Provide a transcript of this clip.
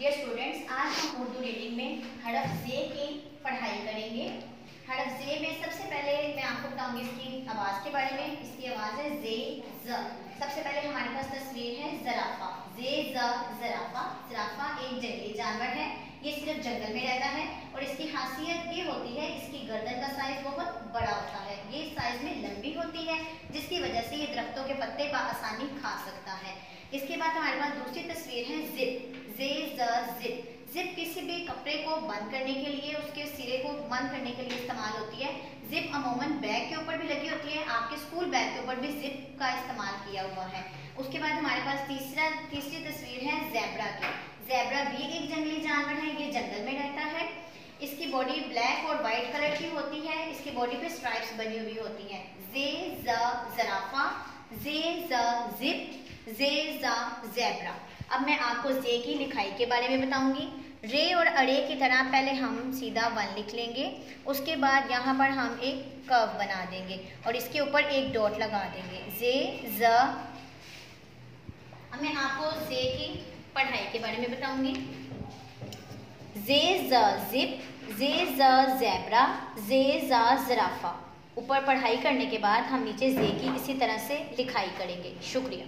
Dear students आज हम Urdu reading में हड़फ जे की पढ़ाई करेंगे। हड़फ जे में सबसे पहले मैं आपको बताऊँगी इसकी आवाज़ के बारे में। इसकी आवाज़ है जे, ज। सबसे पहले हमारे पास तस्वीर है जराफा। जे, ज, जराफा। जराफा एक जंगली जानवर है। ये सिर्फ़ जंगल में रहता है और इसकी खासियत ये होती है, इसकी गर्दन का साइज़ बहुत बड़ा होता है। ये साइज़ में लंबी होती है, जिसकी वजह से ये दरख्तों के पत्ते आसानी खा सकता है। इसके बाद हमारे पास दूसरी तस्वीर है जिप जिप जिप किसी भी कपड़े को बंद करने के लिए, उसके सिरे को बंद करने के लिए इस्तेमाल होती है। जिप अमूमन बैग के ऊपर भी लगी होती है। आपके स्कूल बैग के ऊपर भी जिप का इस्तेमाल किया हुआ है। उसके बाद हमारे पास तीसरा, तीसरी तस्वीर है जैबरा की। जैबरा भी एक जंगली जानवर है, ये जंगल में रहता है। इसकी बॉडी ब्लैक और वाइट कलर की होती है। इसकी बॉडी पे स्ट्राइप्स बनी हुई होती हैं। जे जराफा जे जिप जा जैबरा अब मैं आपको जे की लिखाई के बारे में बताऊँगी। रे और अड़े की तरह पहले हम सीधा वन लिख लेंगे, उसके बाद यहाँ पर हम एक कर्व बना देंगे और इसके ऊपर एक डॉट लगा देंगे। जे, ज। अब मैं आपको जे की पढ़ाई के बारे में बताऊँगी। जे, ज जिप जे, ज जैबरा जे, जा जराफा ऊपर पढ़ाई करने के बाद हम नीचे जे की इसी तरह से लिखाई करेंगे। शुक्रिया।